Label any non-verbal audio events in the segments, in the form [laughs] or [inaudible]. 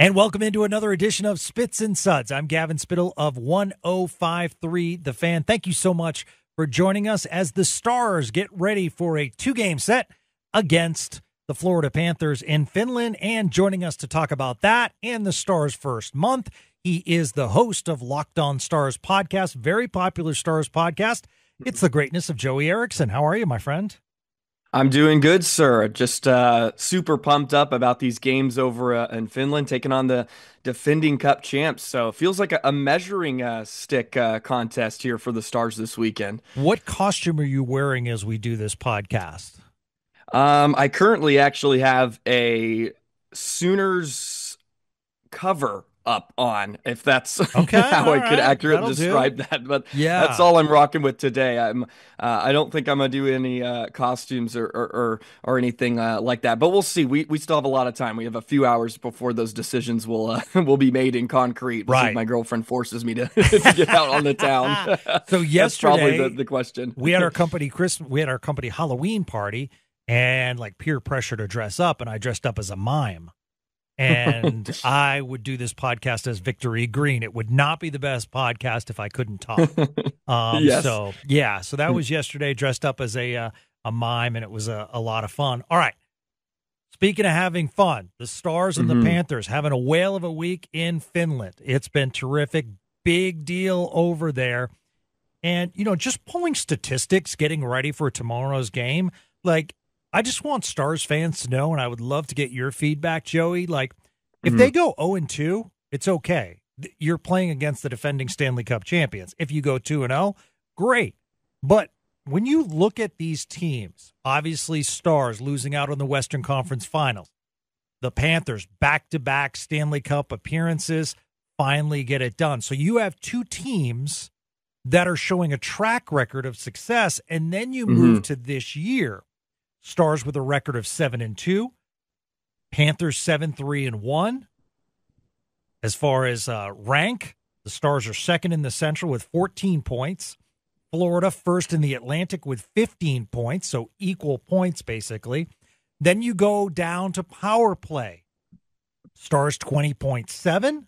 And welcome into another edition of Spits and Suds. I'm Gavin Spittle of 1053 The Fan. Thank you so much for joining us as the Stars get ready for a two game set against the Florida Panthers in Finland. And joining us to talk about that and the Stars' first month, he is the host of Locked On Stars podcast, very popular Stars podcast. It's mm-hmm. the greatness of Joey Erickson. How are you, my friend? I'm doing good, sir. Just uh, super pumped up about these games over uh, in Finland, taking on the defending Cup champs. So it feels like a, a measuring uh, stick uh, contest here for the Stars this weekend. What costume are you wearing as we do this podcast? Um, I currently actually have a Sooners cover up on, if that's [laughs] okay, how I right. could accurately That'll describe do. that. But Yeah. that's all I'm rocking with today. I'm uh, I don't think I'm gonna do any uh, costumes or or or, or anything uh, like that. But we'll see. We we still have a lot of time. We have a few hours before those decisions will uh, [laughs] will be made in concrete. We'll see if Right. My girlfriend forces me to, [laughs] to get out on the town. So that's probably yesterday- the, the question. we had our company Christmas, we had our company Halloween party, and like peer pressure to dress up, and I dressed up as a mime. And [laughs] I would do this podcast as Victory Green. It would not be the best podcast if I couldn't talk. [laughs] Um, Yes. So yeah, so that was yesterday, dressed up as a uh, a mime, and it was a, a lot of fun. All right. Speaking of having fun, the Stars and Mhm. the Panthers having a whale of a week in Finland. It's been terrific. Big deal over there. And, you know, just pulling statistics, getting ready for tomorrow's game, like, I just want Stars fans to know, and I would love to get your feedback, Joey. Like, if mm-hmm. they go 0 and 2, it's okay. You're playing against the defending Stanley Cup champions. If you go 2 and 0, great. But when you look at these teams, obviously Stars losing out on the Western Conference Finals, the Panthers back to back Stanley Cup appearances finally get it done. So you have two teams that are showing a track record of success, and then you move mm-hmm. to this year. Stars with a record of seven and two, Panthers seven three and one. As far as uh, rank, the Stars are second in the Central with 14 points. Florida first in the Atlantic with 15 points, so equal points basically. Then you go down to power play. Stars 20.7,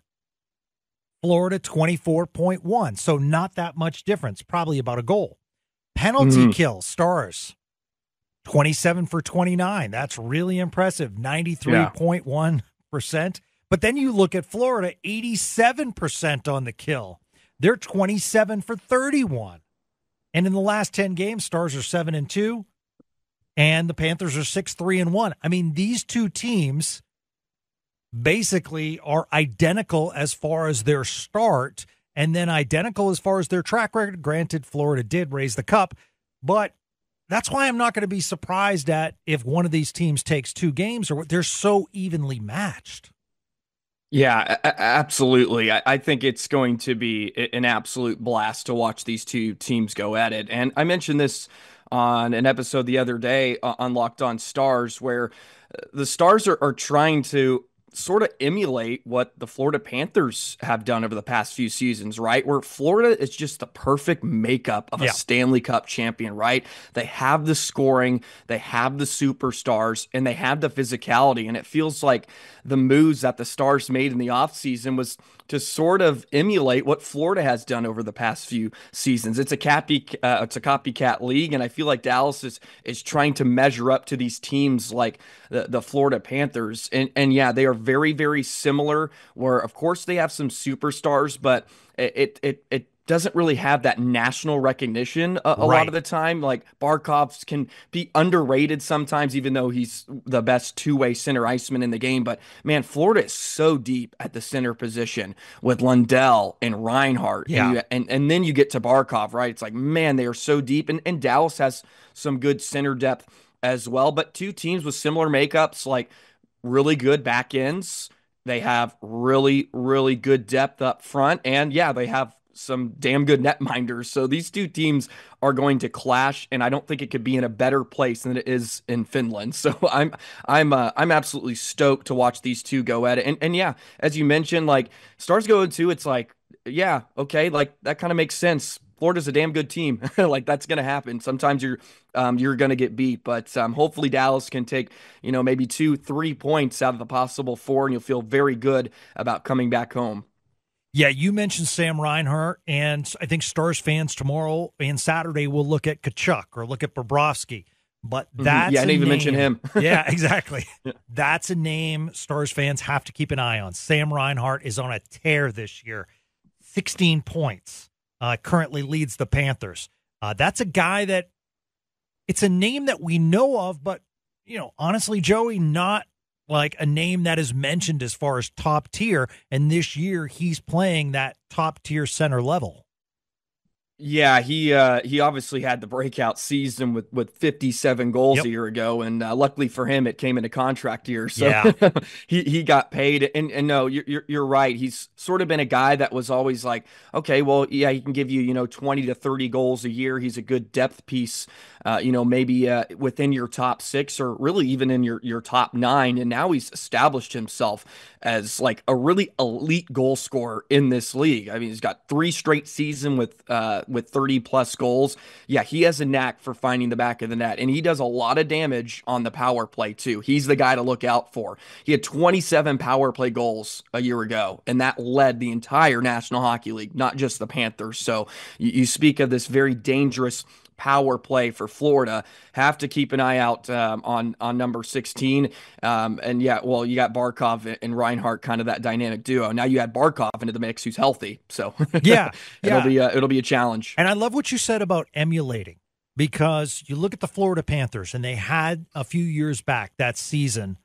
Florida 24.1. So not that much difference, probably about a goal. Penalty Mhm. kills, Stars 27 for 29. That's really impressive. 93.1%. But then you look at Florida, 87% on the kill. They're 27 for 31. And in the last 10 games, Stars are 7 and 2 and the Panthers are 6 3 and 1. I mean, these two teams basically are identical as far as their start and then identical as far as their track record. Granted, Florida did raise the cup, but that's why I'm not going to be surprised at if one of these teams takes two games or what. They're so evenly matched. Yeah, absolutely. I, I think it's going to be an absolute blast to watch these two teams go at it. And I mentioned this on an episode the other day uh, on Locked On Stars, where uh, the Stars are, are trying to sort of emulate what the Florida Panthers have done over the past few seasons, right? Where Florida is just the perfect makeup of Yeah. a Stanley Cup champion, right? They have the scoring, they have the superstars, and they have the physicality. And it feels like the moves that the Stars made in the offseason was to sort of emulate what Florida has done over the past few seasons. It's a copy, uh, it's a copycat league, and I feel like Dallas is is trying to measure up to these teams like the, the Florida Panthers. And and yeah, they are very very similar. Where of course they have some superstars, but it it it, it doesn't really have that national recognition a, a lot of the time. Like Barkov can be underrated sometimes, even though he's the best two-way center iceman in the game. But man, Florida is so deep at the center position with Lundell and Reinhart. Yeah. And, you- and, and then you get to Barkov, right? It's like, man, they are so deep. And, and Dallas has some good center depth as well. But two teams with similar makeups, like really good back ends. They have really, really good depth up front. And yeah, they have some damn good [laughs] netminders. So these two teams are going to clash, and I don't think it could be in a better place than it is in Finland. [laughs] So I'm I'm uh, I'm absolutely stoked to watch these two go at it. And and yeah, as you mentioned, like Stars go into it's like yeah, okay, like that kind of makes sense. Florida's a damn good team. [laughs] like that's going to happen. Sometimes you're um, you're going to get beat, but um, hopefully Dallas can take you know maybe two, three points out of the possible four, and you'll feel very good about coming back home. Yeah, you mentioned Sam Reinhart, and I think Stars fans tomorrow and Saturday will look at Tkachuk or look at Bobrovsky. But that's mm-hmm. yeah, I didn't even name. mention him. [laughs] [laughs] yeah, exactly. That's a name Stars fans have to keep an eye on. Sam Reinhart is on a tear this year, sixteen points. Uh, currently leads the Panthers. Uh, that's a guy that it's a name that we know of, but you know, honestly, Joey, not like a name that is mentioned as far as top tier. And this year, he's playing that top tier center level. Yeah, he uh, he obviously had the breakout season with, with 57 goals yep. a year ago, and uh, luckily for him, it came in a contract year, so yeah. [laughs] he he got paid. And and no, you're you're right. He's sort of been a guy that was always like, okay, well, yeah, he can give you you know 20 to 30 goals a year. He's a good depth piece, uh, you know, maybe uh, within your top six or really even in your your top nine. And now he's established himself as like a really elite goal scorer in this league. I mean, he's got three straight season with uh, with 30 plus goals. Yeah, he has a knack for finding the back of the net, and he does a lot of damage on the power play too. He's the guy to look out for. He had 27 power play goals a year ago, and that led the entire National Hockey League, not just the Panthers. So you, you speak of this very dangerous power play for Florida. Have to keep an eye out um, on on number 16. Um, and yeah, well, you got Barkov and Reinhart, kind of that dynamic duo. Now you add Barkov into the mix, who's healthy. So [laughs] yeah, it'll yeah. be a, it'll be a challenge. And I love what you said about emulating because you look at the Florida Panthers, and they had a few years back that season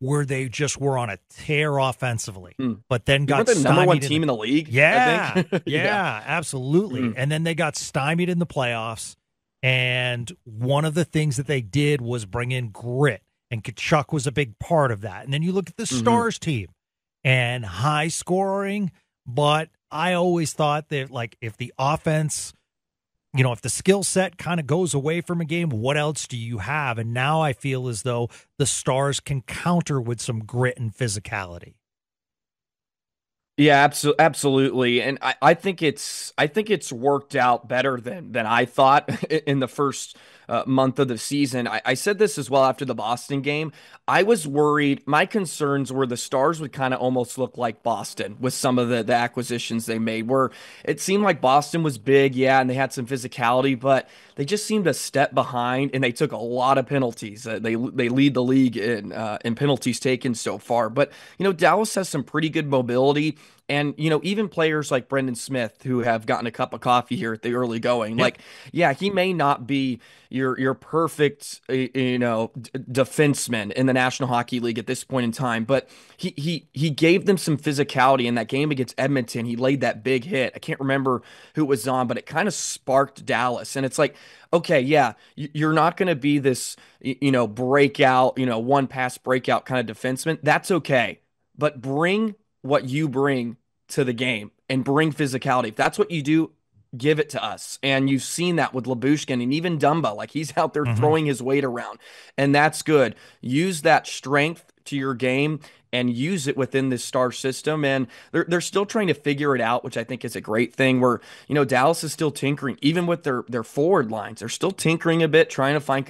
where they just were on a tear offensively, mm. but then got the number one team in the, in the league. Yeah, [laughs] yeah, yeah, absolutely. Mm. And then they got stymied in the playoffs. And one of the things that they did was bring in grit, and Tkachuk was a big part of that. And then you look at the mm-hmm. Stars team and high scoring, but I always thought that like if the offense, you know, if the skill set kind of goes away from a game, what else do you have? And now I feel as though the Stars can counter with some grit and physicality. Yeah, absolutely, and I, I think it's I think it's worked out better than than I thought [laughs] in the first uh, month of the season. I, I, said this as well after the Boston game. I was worried. My concerns were the Stars would kind of almost look like Boston with some of the, the acquisitions they made, where it seemed like Boston was big, yeah, and they had some physicality, but they just seemed a step behind, and they took a lot of penalties. Uh, they they lead the league in uh, in penalties taken so far. But you know, Dallas has some pretty good mobility. And, you know, even players like Brendan Smith, who have gotten a cup of coffee here at the early going, yep. like, yeah, he may not be your your perfect, you know, d- defenseman in the National Hockey League at this point in time, but he he he gave them some physicality in that game against Edmonton. He laid that big hit. I can't remember who it was on, but it kind of sparked Dallas. And it's like, okay, yeah, you're not going to be this, you know, breakout, you know, one pass breakout kind of defenseman. That's okay. But bring what you bring to the game and bring physicality. If that's what you do, give it to us. And you've seen that with Lyubushkin and even Dumba. Like he's out there mm-hmm. throwing his weight around, and that's good. Use that strength to your game and use it within this star system. And they're, they're still trying to figure it out, which I think is a great thing. Where, you know, Dallas is still tinkering, even with their, their forward lines. They're still tinkering a bit, trying to find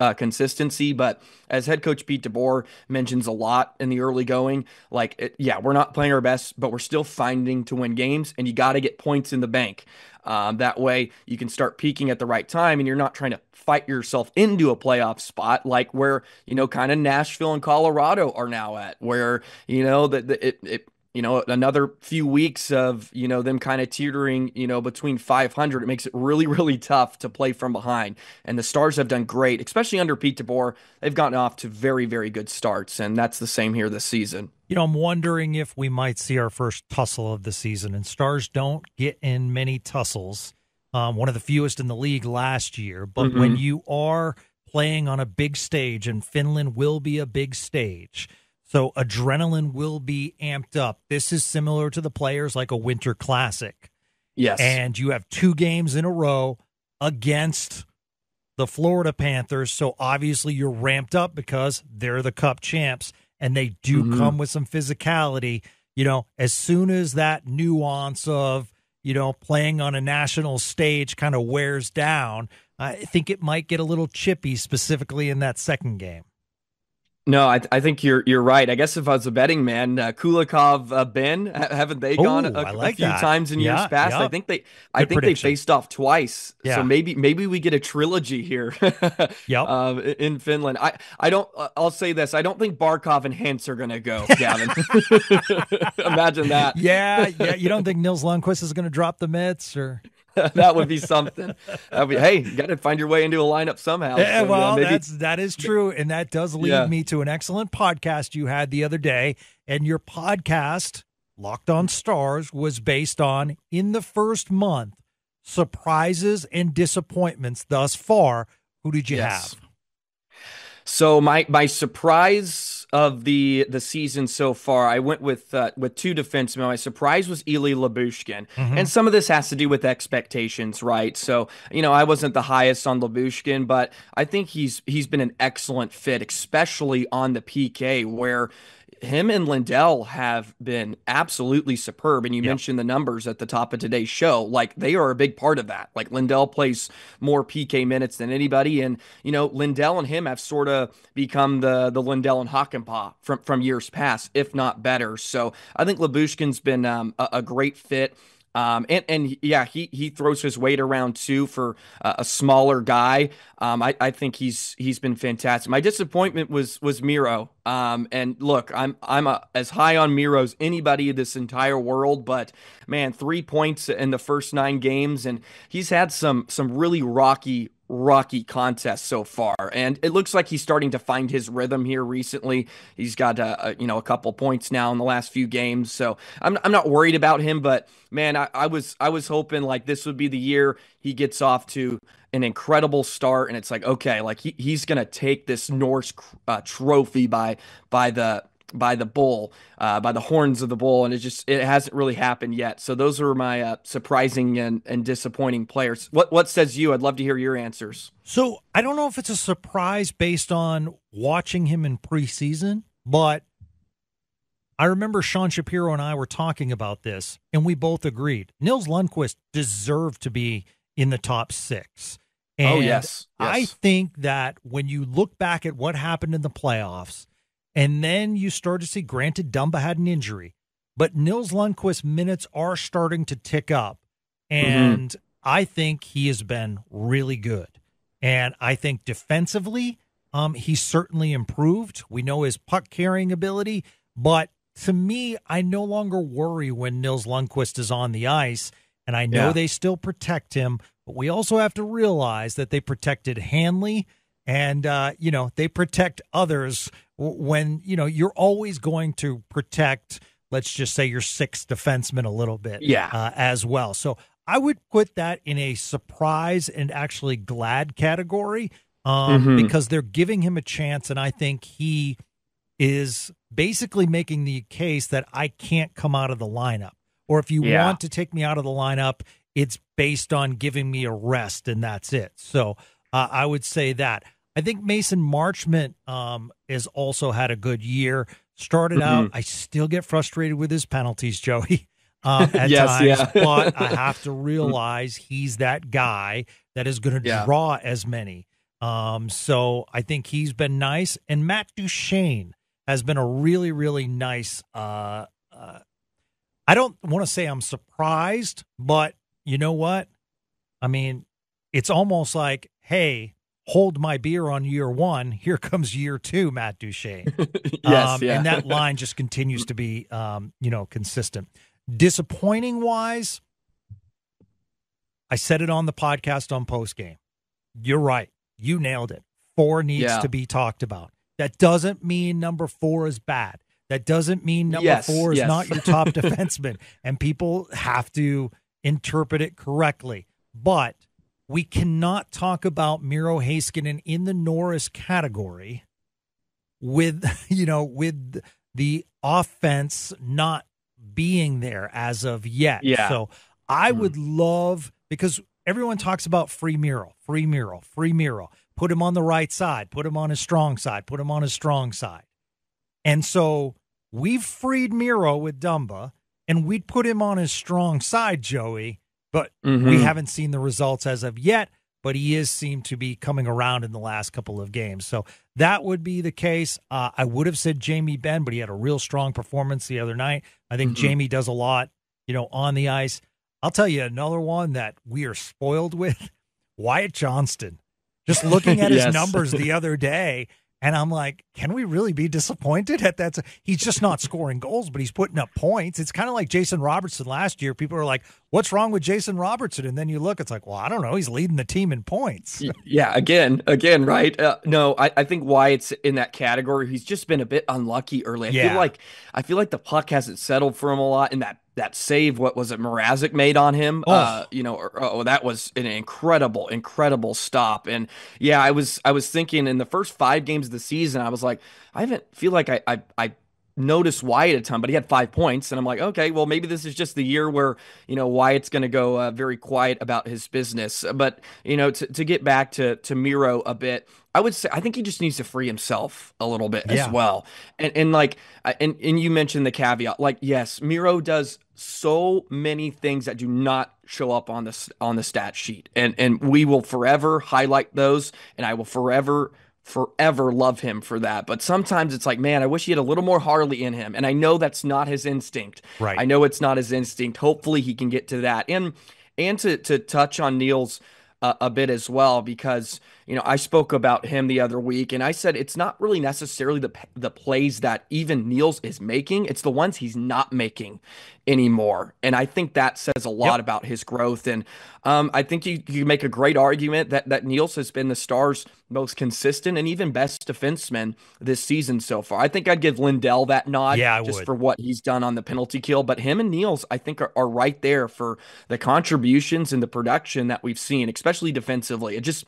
uh, consistency. But as head coach Pete DeBoer mentions a lot in the early going, like, it, yeah, we're not playing our best, but we're still finding to win games, and you got to get points in the bank. Um, that way, you can start peaking at the right time, and you're not trying to fight yourself into a playoff spot like where you know kind of Nashville and Colorado are now at, where you know that it, it you know another few weeks of you know them kind of teetering you know between 500 it makes it really [laughs] really tough to play from behind. And the stars have done great especially under pete DeBoer. They've gotten off to very very good starts and that's the same here this season you know i'm wondering if we might see our first tussle of the season and stars don't get in many tussles um, one of the fewest in the league last year but mm-hmm. when you are playing on a big stage and finland will be a big stage so adrenaline will be amped up. This is similar to the players like a winter classic. Yes. And you have two games in a row against the Florida Panthers. So obviously you're ramped up because they're the cup champs and they do mm-hmm. come with some physicality. You know, as soon as that nuance of, you know, playing on a national stage kind of wears down, I think it might get a little chippy, specifically in that second game. No, I, I think you're you're right. I guess if I was a betting man, uh, Kulikov, uh, Benn, haven't they gone Ooh, a, like a few that. times in Yeah, years past? yeah. I think they I think prediction. they faced off twice. Yeah. So maybe maybe we get a trilogy here. [laughs] Yep. um, in Finland. I I don't. Uh, I'll say this. I don't think Barkov and Hintz are gonna go. [laughs] Gavin, [laughs] imagine that. Yeah, yeah. You don't think Nils Lundqvist is going to drop the mitts or? [laughs] that would be something. Be, hey, you got to find your way into a lineup somehow. Yeah, So, well, maybe- that's that is true, and that does lead Yeah. me to an excellent podcast you had the other day. And your podcast, Locked On Stars, was based on in the first month surprises and disappointments thus far. Who did you Yes. have? So my my surprise of the the season so far, I went with uh, with two defensemen. My surprise was Ilya Lyubushkin, Mm-hmm. and some of this has to do with expectations, right? So you know, I wasn't the highest on Lyubushkin, but I think he's he's been an excellent fit, especially on the PK where. Him and Lindell have been absolutely superb. And you Yep. mentioned the numbers at the top of today's show. Like they are a big part of that. Like Lindell plays more PK minutes than anybody. And, you know, Lindell and him have sort of become the the Lindell and Hakanpää from, from years past, if not better. So I think Lyubushkin's been um, a, a great fit. Um, and, and yeah, he, he throws his weight around too for uh, a smaller guy. Um, I, I think he's he's been fantastic. My disappointment was was Miro. Um, and look, I'm I'm a, as high on Miro as anybody in this entire world, but man, three points in the first nine games, and he's had some some really rocky rocky contest so far, and it looks like he's starting to find his rhythm here recently. He's got uh, a, you know a couple points now in the last few games, so I'm I'm not worried about him. But man, I, I was I was hoping like this would be the year he gets off to an incredible start, and it's like okay, like he, he's gonna take this Norris uh, trophy by by the by the bull, uh, by the horns of the bull, and it just it hasn't really happened yet. So those are my uh, surprising and, and disappointing players. What what says you? I'd love to hear your answers. So I don't know if it's a surprise based on watching him in preseason, but I remember Sean Shapiro and I were talking about this, and we both agreed Nils Lundqvist deserved to be in the top six. And oh yes, I think that when you look back at what happened in the playoffs, and then you start to see, granted, Dumba had an injury, but Nils Lundqvist minutes are starting to tick up. And I think he has been really good. And I think defensively, um, he's certainly improved. We know his puck carrying ability, but to me, I no longer worry when Nils Lundqvist is on the ice. And I know Yeah. they still protect him, but we also have to realize that they protected Hanley and, uh, you know, they protect others when, you know, you're always going to protect, let's just say, your sixth defenseman a little bit Yeah. uh, as well. So I would put that in a surprise and actually glad category um, Mhm. because they're giving him a chance. And I think he is basically making the case that I can't come out of the lineup. Or if you Yeah. want to take me out of the lineup, it's based on giving me a rest and that's it. So uh, I would say that. I think Mason Marchment um, has also had a good year. Started Mm-hmm. out, I still get frustrated with his penalties, Joey. [laughs] Um, at Yes, times, yeah. [laughs] but I have to realize he's that guy that is going to Yeah. draw as many. Um, so I think he's been nice, and Matt Duchene has been a really, really nice. Uh, uh, I don't want to say I'm surprised, but you know what? I mean, it's almost like, hey, hold my beer on year one. Here comes year two, Matt Duchene. [laughs] yes, Um, yeah. And that line just continues to be, um, you know, consistent. Disappointing wise, I said it on the podcast on post game. You're right. You nailed it. Four needs Yeah. to be talked about. That doesn't mean number four is bad. That doesn't mean number Yes, four is yes. not your top [laughs] defenseman. And people have to interpret it correctly. But we cannot talk about Miro Heiskanen in the Norris category with [laughs] you know with the offense not being there as of yet. Yeah. So I Mhm. would love because everyone talks about free Miro, free Miro, free Miro. Put him on the right side, put him on his strong side, put him on his strong side. And so we've freed Miro with Dumba, and we'd put him on his strong side, Joey, but Mhm. we haven't seen the results as of yet. But he is seemed to be coming around in the last couple of games. So that would be the case. Uh, I would have said Jamie Benn, but he had a real strong performance the other night. I think Mhm. Jamie does a lot, you know, on the ice. I'll tell you another one that we are spoiled [laughs] with Wyatt Johnston. Just looking at his [laughs] numbers the other day, and I'm like, can we really be disappointed at that? He's just not scoring goals, but he's putting up points. It's kind of like Jason Robertson last year. People are like, what's wrong with Jason Robertson? And then you look, it's like, well, I don't know. He's leading the team in points. Yeah, again, again, right? Uh, no, I, I think it's in that category. He's just been a bit unlucky early. I Yeah. feel like I feel like the puck hasn't settled for him a lot. And that that save, what was it, Mrazek made on him? Oh. Uh, you know, or, oh, that was an incredible, incredible stop. And yeah, I was I was thinking in the first five games of the season, I was like, I haven't feel like I I. I noticed Wyatt a ton, but he had five points, and I'm like, okay, well maybe this is just the year where you know Wyatt's going to go uh, very quiet about his business. But you know, to, to get back to to Miro a bit, I would say I think he just needs to free himself a little bit Yeah. as well. And and like and and you mentioned the caveat, like yes, Miro does so many things that do not show up on this on the stat sheet, and and we will forever highlight those, and I will forever forever love him for that. But sometimes it's like, man, I wish he had a little more Harley in him. And I know that's not his instinct. Right. I know it's not his instinct. Hopefully he can get to that. And and to to touch on Nils uh, a bit as well because you know I spoke about him the other week and I said it's not really necessarily the the plays that even Nils is making it's the ones he's not making anymore and I think that says a lot Yep. about his growth and um, I think you you make a great argument that that Nils has been the Stars most consistent and even best defenseman this season so far I think I'd give Lindell that nod Yeah, I just would. for what he's done on the penalty kill but him and Nils I think are, are right there for the contributions and the production that we've seen especially defensively it just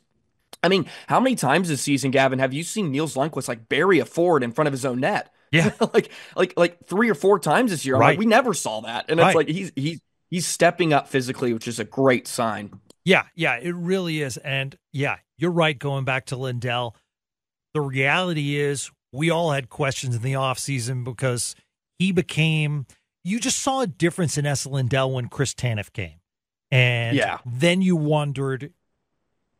I mean, how many times this season, Gavin, have you seen Nils Lundqvist like bury a forward in front of his own net? Yeah. [laughs] like like like three or four times this year. Right. like, we never saw that. And Right. it's like he's he's he's stepping up physically, which is a great sign. Yeah, yeah, it really is. And yeah, you're right going back to Lindell. The reality is we all had questions in the offseason because he became you just saw a difference in Esa Lindell when Chris Tanev came. And Yeah. then you wondered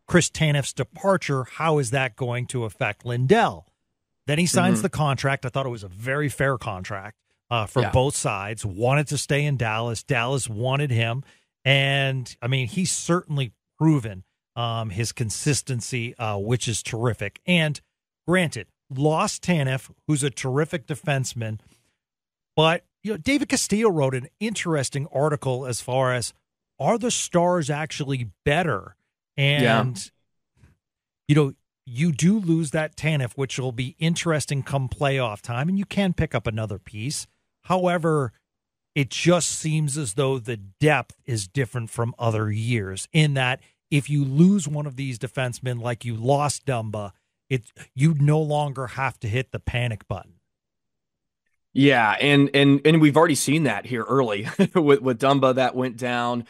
Chris Tanev's departure, how is that going to affect Lindell? Then he signs Mhm. the contract. I thought it was a very fair contract uh, for Yeah. both sides. Wanted to stay in Dallas. Dallas wanted him, and I mean he's certainly proven um, his consistency, uh, which is terrific. And granted, lost Tanev, who's a terrific defenseman, but you know David Castillo wrote an interesting article as far as are the Stars actually better? And you know, you do lose that Tanev, which will be interesting come playoff time, and you can pick up another piece. However, it just seems as though the depth is different from other years in that if you lose one of these defensemen like you lost Dumba, it you no longer have to hit the panic button. Yeah, and and and we've already seen that here early [laughs] with with Dumba that went down.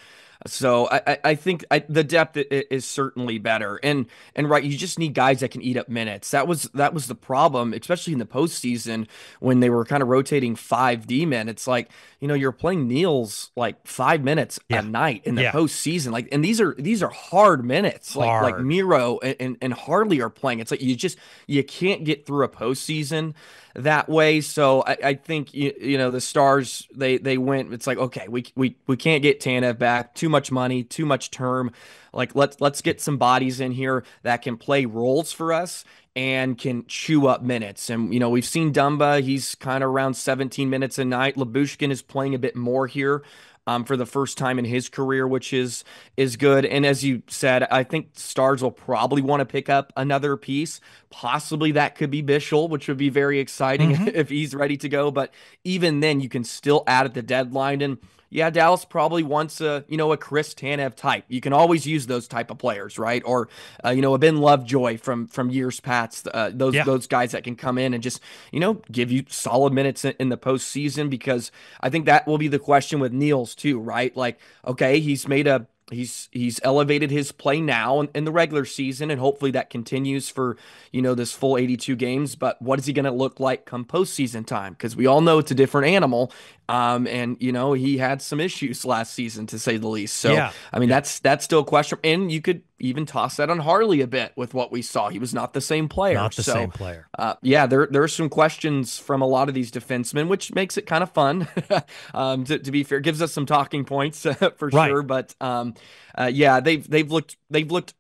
So I I, think I, the depth is certainly better, and and right, you just need guys that can eat up minutes. That was that was the problem, especially in the postseason when they were kind of rotating five D men. It's like you know you're playing Nils like five minutes Yeah. a night in the Yeah. postseason, like, and these are these are hard minutes. Like like Miro and, and and Harley are playing. It's like you just you can't get through a postseason that way. So I, I think you, you know the Stars they they went. It's like okay, we we we can't get Tanev back. Too much money, too much term. Like let's let's get some bodies in here that can play roles for us and can chew up minutes. And you know we've seen Dumba. He's kind of around 17 minutes a night. Lyubushkin is playing a bit more here. Um, for the first time in his career, which is is good. And as you said, I think Stars will probably want to pick up another piece. Possibly that could be Bichsel, which would be very exciting Mhm. [laughs] if he's ready to go. But even then, you can still add at the deadline. And yeah, Dallas probably wants a you know a Chris Tanev type. You can always use those type of players, right? Or uh, you know a Ben Lovejoy from from years past. Uh, those Yeah. those guys that can come in and just you know give you solid minutes in, in the postseason. Because I think that will be the question with Nils too, right? Like okay, he's made a he's he's elevated his play now in, in the regular season and hopefully that continues for you know this full 82 games but what is he going to look like come postseason time because we all know it's a different animal Um, and you know he had some issues last season to say the least. So yeah. I mean that's that's still a question. And you could even toss that on Harley a bit with what we saw. He was not the same player. Not the so, same player. Uh, yeah, there there are some questions from a lot of these defensemen, which makes it kind of fun. [laughs] um, to, to, be fair, gives us some talking points [laughs] for right. sure. But um, uh, yeah, they've they've looked they've looked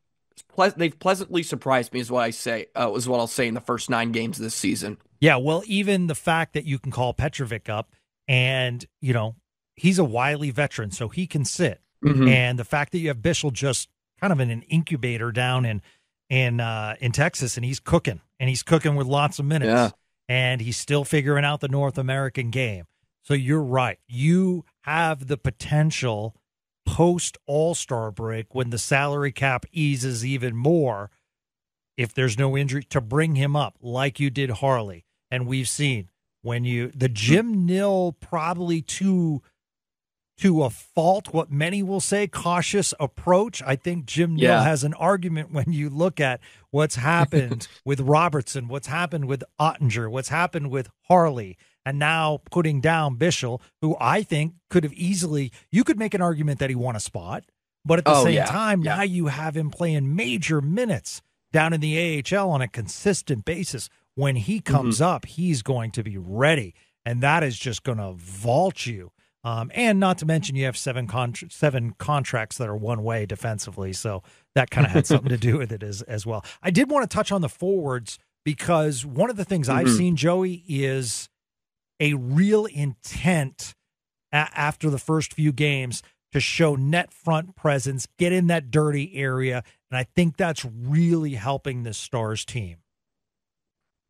ple- they've pleasantly surprised me, is what I say. Uh, is what I'll say in the first nine games this season. Yeah, well, even the fact that you can call Petrovic up, and you know he's a wily veteran, so he can sit, mm-hmm. and the fact that you have Bichsel just kind of in an incubator down in in uh, in Texas, and he's cooking, and he's cooking with lots of minutes, yeah. and he's still figuring out the North American game. So you're right. You have the potential post All Star break when the salary cap eases even more, if there's no injury, to bring him up like you did Harley. And we've seen when you the Jim Nill probably to to a fault what many will say cautious approach. I think Jim yeah. has an argument when you look at what's happened [laughs] with Robertson, what's happened with Oettinger, what's happened with Harley and now putting down Bichsel, who I think could have easily, you could make an argument that he won a spot, but at the oh, same yeah. time, yeah. now you have him playing major minutes down in the AHL on a consistent basis. When he comes mm-hmm. up, he's going to be ready, and that is just going to vault you. Um, and not to mention, you have seven contra- seven contracts that are one way defensively, so that kind of had something to do [laughs] with it as as well. I did want to touch on the forwards because one of the things mm-hmm. I've seen, Joey, is a real intent a- after the first few games to show net front presence, get in that dirty area. And I think that's really helping this Stars team.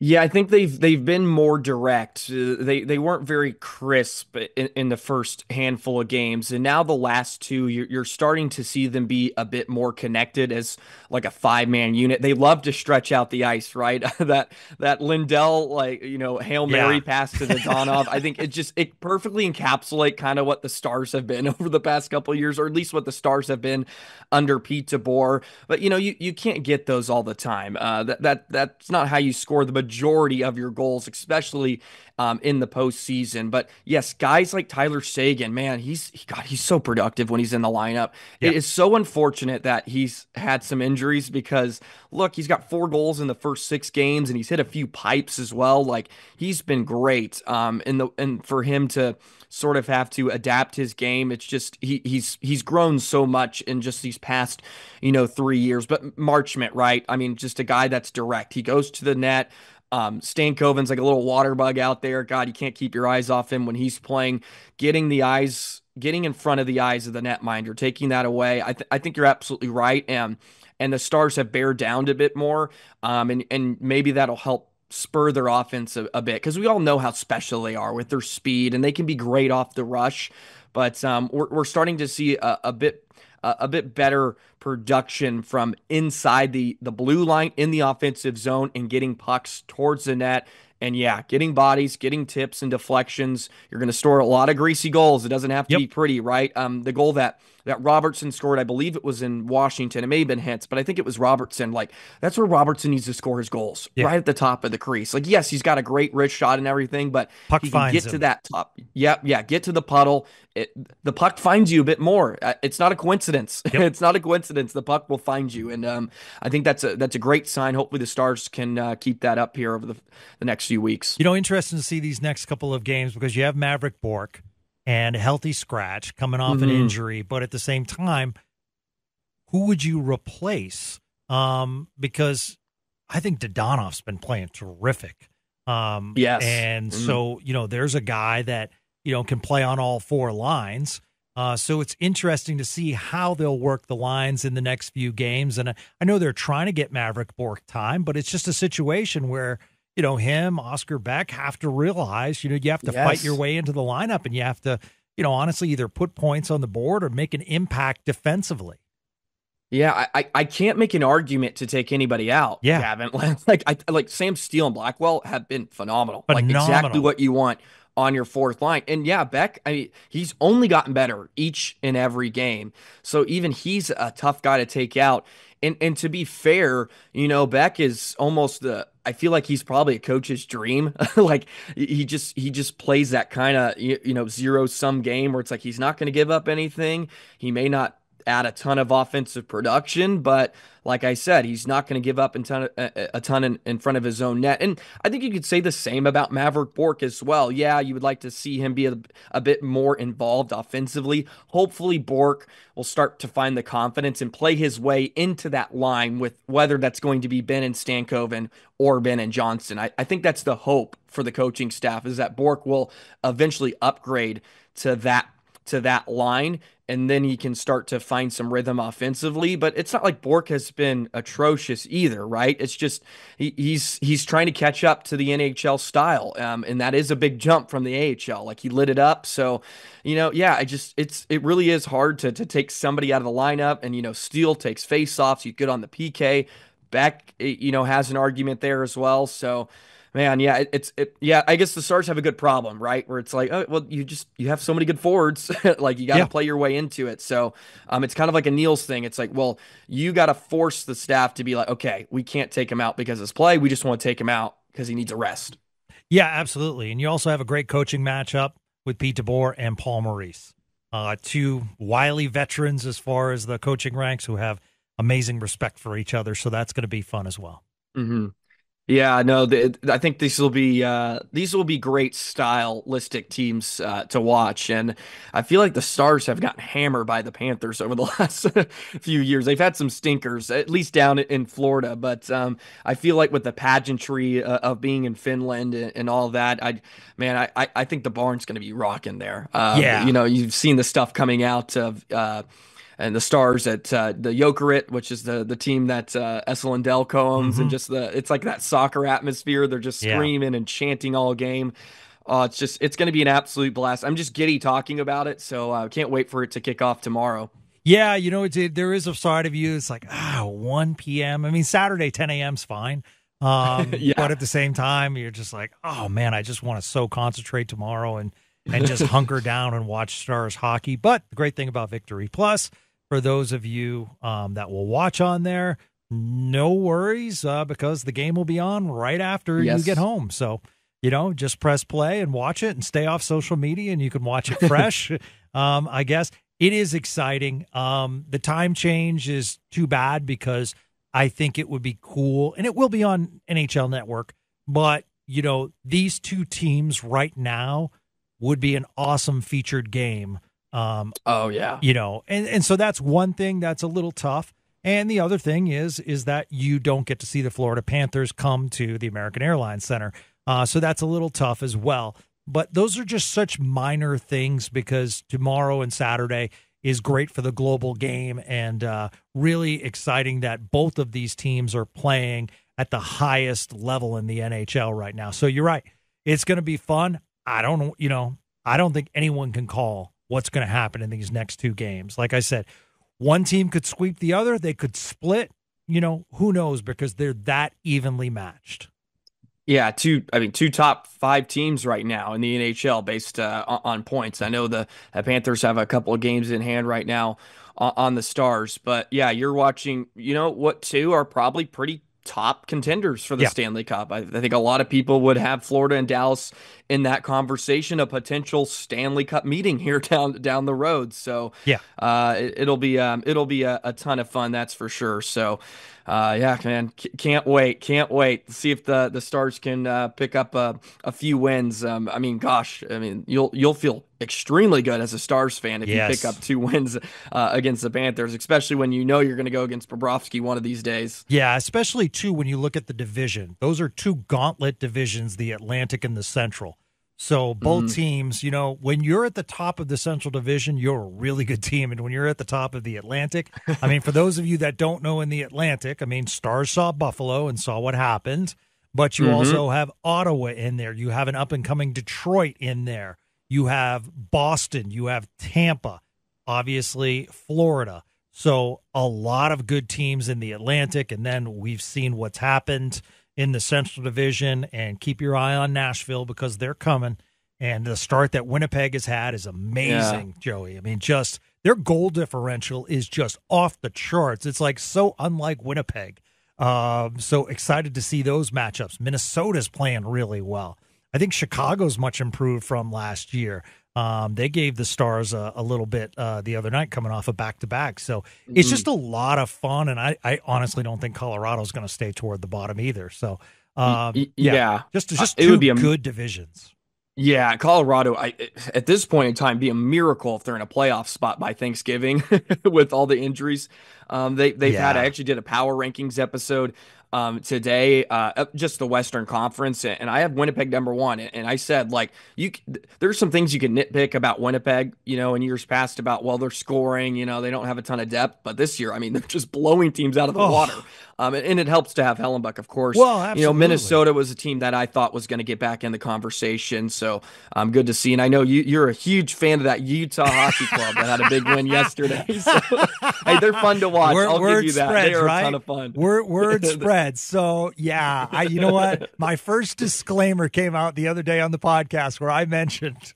Yeah, I think they've they've been more direct. Uh, they they weren't very crisp in, in, the first handful of games, and now the last two, you're, you're starting to see them be a bit more connected as like a five man unit. They love to stretch out the ice, right? [laughs] that that Lindell like you know hail mary yeah. pass to the [laughs] Donov. I think it just it perfectly encapsulate kind of what the Stars have been [laughs] over the past couple years, or at least what the Stars have been under Pete DeBoer. But you know you you can't get those all the time. Uh, that that that's not how you score the majority majority of your goals, especially um, in the postseason. But yes, guys like Tyler Seguin, man, he's he, God, he's so productive when he's in the lineup. Yep. It is so unfortunate that he's had some injuries because look, he's got four goals in the first six games and he's hit a few pipes as well. Like he's been great. Um, and the and for him to sort of have to adapt his game. It's just he he's he's grown so much in just these past, you know, three years. But Marchment, right? I mean, just a guy that's direct. He goes to the net. Um, Stankoven's like a little water bug out there. God, you can't keep your eyes off him when he's playing. Getting the eyes, getting in front of the eyes of the netminder, taking that away. I, th- I think you're absolutely right. And and the Stars have bear down a bit more. Um, and and maybe that'll help spur their offense a, a bit because we all know how special they are with their speed and they can be great off the rush. But um, we're, we're starting to see a, a bit a bit better production from inside the the blue line in the offensive zone and getting pucks towards the net. And yeah, getting bodies, getting tips and deflections. You're going to store a lot of greasy goals. It doesn't have to yep. be pretty, right? Um, the goal that that Robertson scored. I believe it was in Washington. It may have been Hintz, but I think it was Robertson. Like that's where Robertson needs to score his goals, yeah. right at the top of the crease. Like yes, he's got a great wrist shot and everything, but puck he can get him. to that top. Yep, yeah, get to the puddle. It, the puck finds you a bit more. Uh, it's not a coincidence. Yep. [laughs] it's not a coincidence. The puck will find you, and um, I think that's a that's a great sign. Hopefully, the Stars can uh, keep that up here over the the next few weeks. You know, interesting to see these next couple of games because you have Mavrik Bourque and healthy scratch coming off mm-hmm. an injury, but at the same time, who would you replace? Um, because I think Dadonov's been playing terrific. Um, yes, and mm-hmm. so you know, there's a guy that you know can play on all four lines. Uh, so it's interesting to see how they'll work the lines in the next few games. And I, I know they're trying to get Mavrik Bourque time, but it's just a situation where you know, him, Oscar Beck have to realize, you know, you have to yes. fight your way into the lineup and you have to, you know, honestly either put points on the board or make an impact defensively. Yeah, I, I can't make an argument to take anybody out. Yeah, Gavin. [laughs] Like I like Sam Steel and Blackwell have been phenomenal. phenomenal. Like exactly what you want on your fourth line. And yeah, Beck, I mean, he's only gotten better each and every game. So even he's a tough guy to take out. And and to be fair, you know, Beck is almost the I feel like he's probably a coach's dream. [laughs] like he just he just plays that kind of you, you know zero sum game where it's like he's not going to give up anything. He may not add a ton of offensive production, but like I said, he's not going to give up a ton, a, a ton in, in, front of his own net. And I think you could say the same about Mavrik Bourque as well. Yeah, you would like to see him be a, a bit more involved offensively. Hopefully, Bourque will start to find the confidence and play his way into that line with whether that's going to be Benn and Stankoven or Benn and Johnston. I, I think that's the hope for the coaching staff is that Bourque will eventually upgrade to that to that line and then he can start to find some rhythm offensively. But it's not like Bourque has been atrocious either, right? It's just he, he's he's trying to catch up to the NHL style, um, and that is a big jump from the AHL. Like he lit it up, so you know, yeah, I just it's it really is hard to to take somebody out of the lineup, and you know, Steel takes faceoffs. He's good on the PK. Beck, you know, has an argument there as well. So man, yeah, it, it's it, yeah. I guess the Stars have a good problem, right? Where it's like, oh, well, you just you have so many good forwards, [laughs] like you got to yeah. play your way into it. So, um, it's kind of like a Nils thing. It's like, well, you got to force the staff to be like, okay, we can't take him out because his play. We just want to take him out because he needs a rest. Yeah, absolutely. And you also have a great coaching matchup with Pete DeBoer and Paul Maurice, uh, two wily veterans as far as the coaching ranks who have amazing respect for each other. So that's going to be fun as well. Mm-hmm. Yeah, no, the, I think these will be uh, these will be great stylistic teams uh, to watch, and I feel like the Stars have gotten hammered by the Panthers over the [laughs] last few years. They've had some stinkers, at least down in Florida, but um, I feel like with the pageantry uh, of being in Finland and, and, all that, I man, I I think the barn's going to be rocking there. Um, yeah, you know, you've seen the stuff coming out of uh, and the stars at uh, the Jokerit, which is the the team that uh, Lindell owns, mm-hmm. and just the it's like that soccer atmosphere. They're just screaming yeah. and chanting all game. Uh, it's just it's going to be an absolute blast. I'm just giddy talking about it, so I uh, can't wait for it to kick off tomorrow. Yeah, you know, it, there is a side of you. It's like ah, 1 p.m. I mean, Saturday 10 a.m. is fine. [laughs] Um, yeah. But at the same time, you're just like, oh man, I just want to so concentrate tomorrow and and just [laughs] hunker down and watch Stars hockey. But the great thing about Victory Plus for those of you um, that will watch on there, no worries uh, because the game will be on right after yes. you get home. So, you know, just press play and watch it and stay off social media and you can watch it [laughs] fresh. um, I guess it is exciting. Um, the time change is too bad because I think it would be cool and it will be on NHL Network. But, you know, these two teams right now would be an awesome featured game um, oh yeah, you know, and and so that's one thing that's a little tough. And the other thing is is that you don't get to see the Florida Panthers come to the American Airlines Center, uh, so that's a little tough as well. But those are just such minor things because tomorrow and Saturday is great for the global game and uh, really exciting that both of these teams are playing at the highest level in the NHL right now. So you're right, it's going to be fun. I don't, you know, I don't think anyone can call what's going to happen in these next two games. Like I said, one team could sweep the other, they could split. You know, who knows because they're that evenly matched. Yeah, two. I mean, two top five teams right now in the NHL based uh, on points. I know the, the Panthers have a couple of games in hand right now on, on the Stars, but yeah, you're watching. You know what? Two are probably pretty top contenders for the yeah. Stanley Cup. I, I, think a lot of people would have Florida and Dallas in that conversation, a potential Stanley Cup meeting here [laughs] down down the road. So yeah, uh, it, will be um, it'll be a, a, ton of fun, that's for sure. So uh, yeah, man, C- can't wait, can't wait. See if the the Stars can uh, pick up a, a few wins. Um, I mean, gosh, I mean, you'll you'll feel extremely good as a Stars fan if yes. you pick up two [laughs] wins uh, against the Panthers, especially when you know you're going to go against Bobrovsky one of these days. Yeah, especially too when you look at the division. Those are two gauntlet divisions, the Atlantic and the Central. So both mm-hmm. teams, you know, when you're at the top of the Central Division, you're a really good team, and when you're at the top of the Atlantic, I mean, for those of you that don't know in the Atlantic, I mean, Stars saw Buffalo and saw what happened, but you mm-hmm. also have Ottawa in there. You have an up and coming Detroit in there. You have Boston. You have Tampa. Obviously, Florida. So a lot of good teams in the Atlantic, and then we've seen what's happened in the Central Division, and keep your eye on Nashville because they're coming. And the start that Winnipeg has had is amazing, yeah. Joey. I mean, just their goal differential is just off the charts. It's like so unlike Winnipeg. Um, so excited to see those matchups. Minnesota's playing really well. I think Chicago's much improved from last year. Um, they gave the Stars a, a little bit uh, the other night, coming off a back to back. So mm-hmm. it's just a lot of fun, and I, I honestly don't think Colorado's going to stay toward the bottom either. So um, yeah, yeah, just just uh, it would be a, good divisions. Yeah, Colorado. I at this point in time, be a miracle if they're in a playoff spot by Thanksgiving [laughs] with all the injuries. Um, they they've yeah. had. I actually did a power rankings episode um, today, uh, just the Western Conference, and I have Winnipeg number one. And I said, like, you, there's some things you can nitpick about Winnipeg, you know, in years past about well, they're scoring, you know, they don't have a ton of depth, but this year, I mean, [laughs] they're just blowing teams out of the oh. water. Um, and, and, it helps to have Hellebuyck, of course. Well, absolutely. You know, Minnesota was a team that I thought was going to get back in the conversation. So I'm um, good to see. And I know you, you're a huge fan of that Utah Hockey Club that had a big win yesterday. So, [laughs] hey, they're fun to watch. Word, I'll give you that. Spreads, they are right? a ton of fun. Word, word [laughs] spreads. So, yeah, I, you know what? [laughs] My first disclaimer came out the other day on the podcast where I mentioned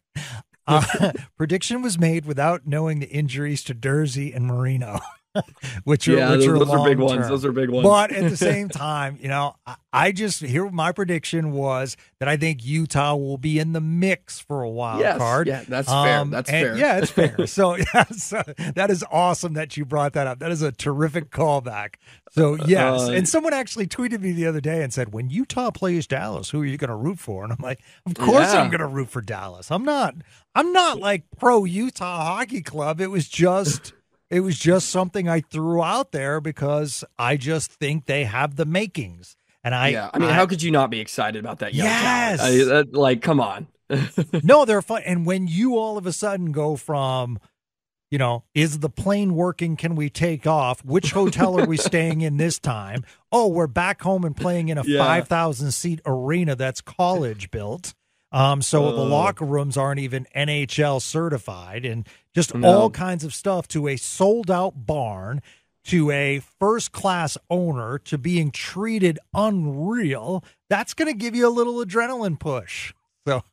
uh, [laughs] prediction was made without knowing the injuries to Durzi and Marino. [laughs] [laughs] which are yeah, which those, are, those are big ones. Those are big ones. But at the [laughs] same time, you know, I, I, just here my prediction was that I think Utah will be in the mix for a wild yes, card. Yeah, that's um, fair. That's fair. Yeah, it's fair. [laughs] so yeah, so that is awesome that you brought that up. That is a terrific callback. So yes, uh, and someone actually tweeted me the other day and said, "When Utah plays Dallas, who are you going to root for?" And I'm like, "Of course yeah. I'm going to root for Dallas. I'm not. I'm not like pro Utah Hockey Club. It was just." It was just something I threw out there because I just think they have the makings. And I, yeah, I mean, I, how could you not be excited about that? yes, I, like, come on. [laughs] no, they're fun. And when you all of a sudden go from, you know, is the plane working? Can we take off? Which hotel are we [laughs] staying in this time? Oh, we're back home and playing in a yeah. 5,000 seat arena that's college built. Um, so uh, the locker rooms aren't even NHL certified, and just no. all kinds of stuff to a sold out barn, to a first class owner, to being treated unreal. That's going to give you a little adrenaline push. So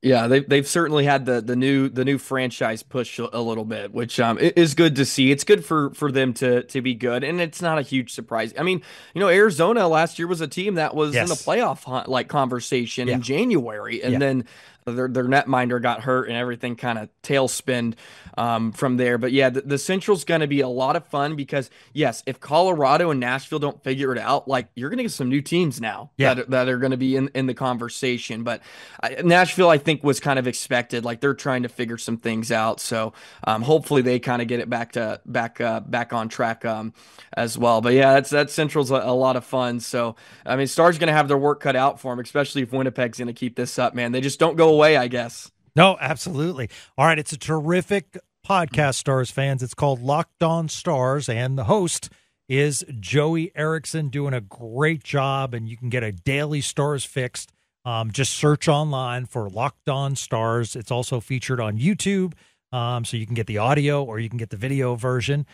yeah, they've they've certainly had the the new the new franchise push a, little bit, which um is good to see. It's good for for them to to be good, and it's not a huge surprise. I mean, you know, Arizona last year was a team that was yes. in the playoff like conversation yeah. in January, and yeah. then their their netminder got hurt and everything kind of tailspinned um, from there. But yeah, the, the Central's going to be a lot of fun because yes, if Colorado and Nashville don't figure it out, like you're going to get some new teams now yeah. that, that are going to be in, in the conversation. But I, Nashville, I think, was kind of expected. Like they're trying to figure some things out. So um, hopefully they kind of get it back to back uh, back on track um, as well. But yeah, that's that Central's a, a lot of fun. So I mean, Stars going to have their work cut out for them, especially if Winnipeg's going to keep this up. Man, they just don't go away, I guess. No, absolutely. All right, it's a terrific podcast, Stars fans. It's called Locked On Stars, and the host is Joey Erickson doing a great job. And you can get a daily Stars fixed. Um, just search online for Locked On Stars. It's also featured on YouTube, um, so you can get the audio or you can get the video version.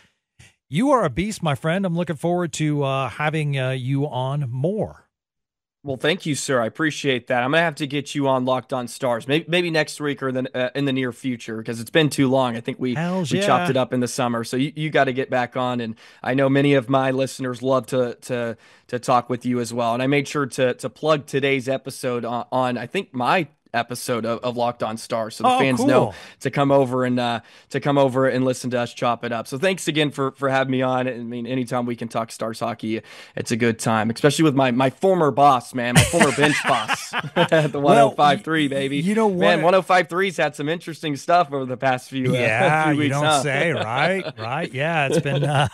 You are a beast, my friend. I'm looking forward to uh, having uh, you on more. Well, thank you, sir. I appreciate that. I'm gonna have to get you on Locked On Stars, maybe maybe next week or then uh, in the near future because it's been too long. I think we Hells we yeah. chopped it up in the summer, so you, you got to get back on. And I know many of my listeners love to to to talk with you as well. And I made sure to to plug today's episode on, on I think my episode of, of Locked On Stars, so the oh, fans cool. know to come over and uh, to come over and listen to us chop it up. So thanks again for for having me on. I mean, anytime we can talk Stars hockey, it's a good time, especially with my my former boss, man, my former bench [laughs] boss, at [laughs] the 1053, baby. You know what? Man, 1053's had some interesting stuff over the past few, [laughs] yeah, uh, few weeks. You don't huh? say, right? Right? Yeah, it's been uh,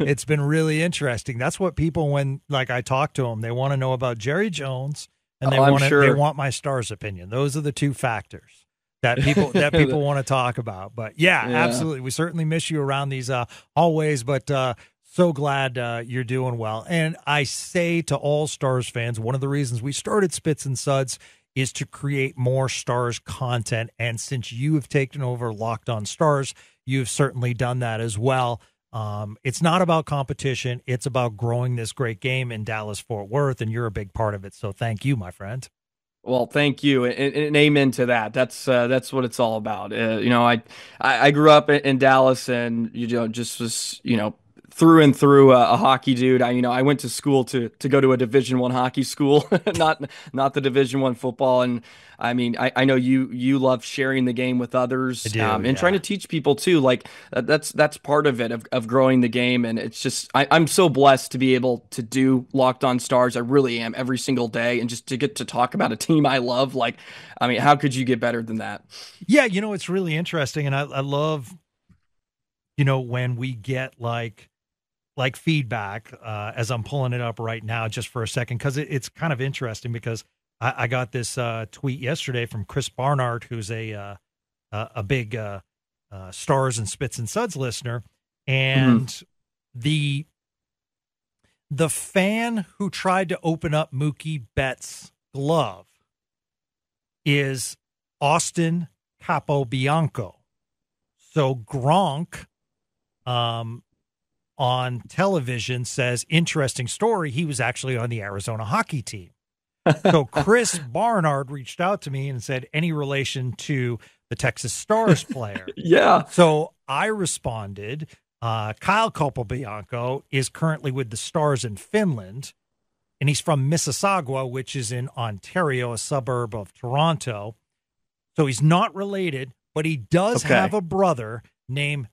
it's been really interesting. That's what people when like I talk to them, they want to know about Jerry Jones and they oh, want sure. they want my stars opinion. Those are the two factors that people that [laughs] people want to talk about. But yeah, yeah, absolutely, we certainly miss you around these uh, hallways. But uh, so glad uh, you're doing well. And I say to all Stars fans, one of the reasons we started Spits and Suds is to create more Stars content. And since you have taken over Locked On Stars, you've certainly done that as well. Um, it's not about competition. It's about growing this great game in Dallas Fort Worth, and you're a big part of it. So thank you, my friend. Well, thank you, and, and amen to that. That's uh, that's what it's all about. Uh, you know, I, I, grew up in, Dallas, and you know, just was you know through and through a, a, hockey dude. I you know I went to school to to go to a Division One hockey school, [laughs] not not the Division One football. And I mean I, I know you you love sharing the game with others do, um, yeah. and trying to teach people too. Like that's that's part of it of, of growing the game. And it's just I, I'm so blessed to be able to do Locked On Stars. I really am every single day, and just to get to talk about a team I love. Like I mean, how could you get better than that? Yeah, you know it's really interesting, and I, I love you know when we get like like feedback uh, as I'm pulling it up right now, just for a second, because it, it's kind of interesting because I, I got this uh, tweet yesterday from Chris Barnard, who's a uh, a big uh, uh, Stars and Spits and Suds listener, and mm. the the fan who tried to open up Mookie Betts' glove is Austin Capobianco. So Gronk um, on television says, interesting story. He was actually on the Arizona hockey team. [laughs] so Chris Barnard reached out to me and said, any relation to the Texas Stars player? [laughs] yeah. So I responded, uh, Kyle Capobianco is currently with the Stars in Finland, and he's from Mississauga, which is in Ontario, a suburb of Toronto. So he's not related, but he does okay. have a brother named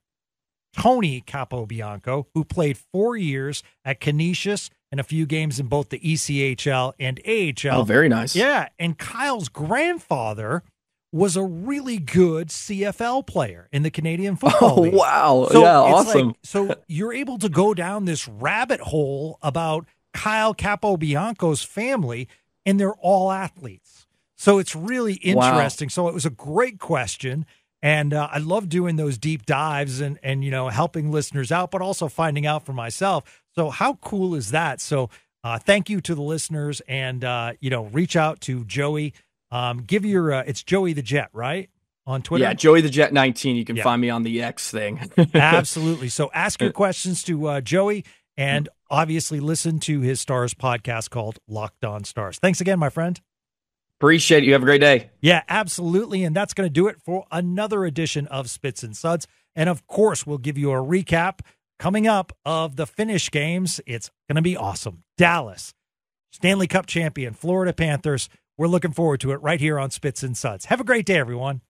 Tony Capobianco, who played four years at Canisius and a few games in both the ECHL and AHL. Oh, very nice. Yeah. And Kyle's grandfather was a really good CFL player in the Canadian oh, Football Oh, League. wow. So yeah, it's awesome. Like, so you're able to go down this rabbit hole about Kyle Capobianco's family, and they're all athletes. So it's really interesting. Wow. So it was a great question. And uh, I love doing those deep dives and and you know helping listeners out, but also finding out for myself. So how cool is that? So uh, thank you to the listeners, and uh, you know reach out to Joey. Um, give your uh, it's Joey the Jet right on Twitter. Yeah, Joey the Jet nineteen. You can yeah. find me on the X thing. Absolutely. So ask your [laughs] questions to uh, Joey, and obviously listen to his Stars podcast called Locked On Stars. Thanks again, my friend. Appreciate it. You have a great day. Yeah, absolutely. And that's going to do it for another edition of Spits and Suds. And of course, we'll give you a recap coming up of the Finnish games. It's going to be awesome. Dallas, Stanley Cup champion, Florida Panthers. We're looking forward to it right here on Spits and Suds. Have a great day, everyone.